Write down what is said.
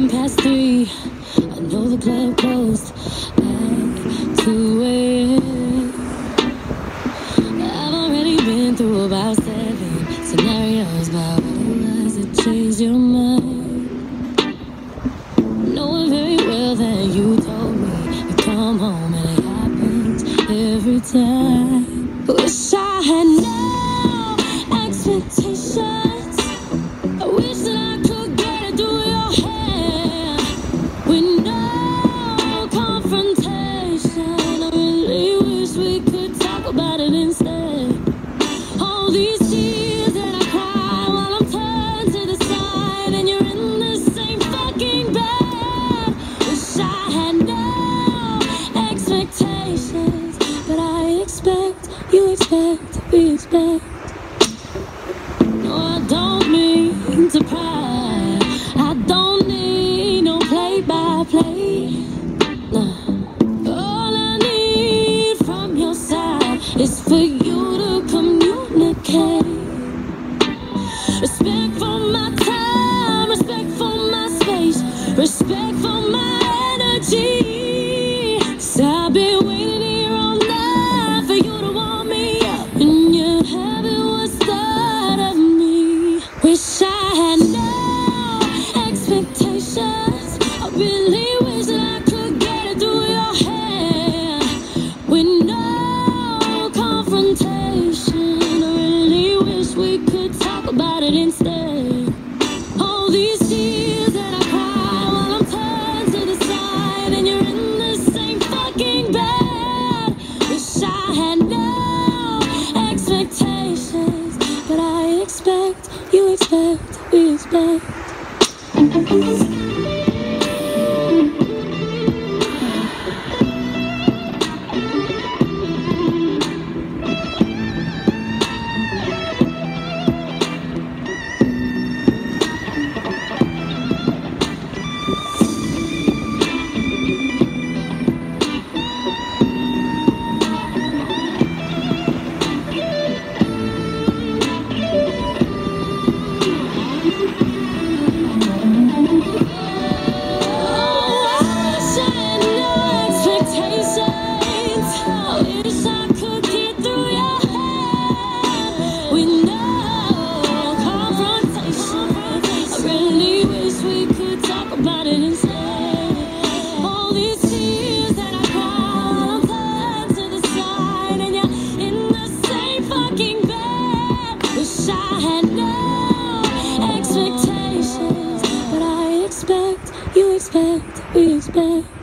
10 past 3. I know the club closed at 2 a.m. I've already been through about seven scenarios but what it was that changed your mind. Knowing very well that you told me you come home and it happens every time. Wish I had known. We could talk about it instead. All these tears that I cry while I'm turned to the side and you're in the same fucking bed. Wish I had no expectations, but I expect, you expect, we expect. No, I don't mean to pry. Is for you to communicate. Respect for my time, respect for my space, respect for my energy. So I've been waiting here all night for you to warm me up, and you haven't what's that of me. Wish I had we could talk about it instead. All these tears that I cry while I'm turned to the side and you're in the same fucking bed. Wish I had no expectations, but I expect, you expect, we expect. Expect, you expect, we expect.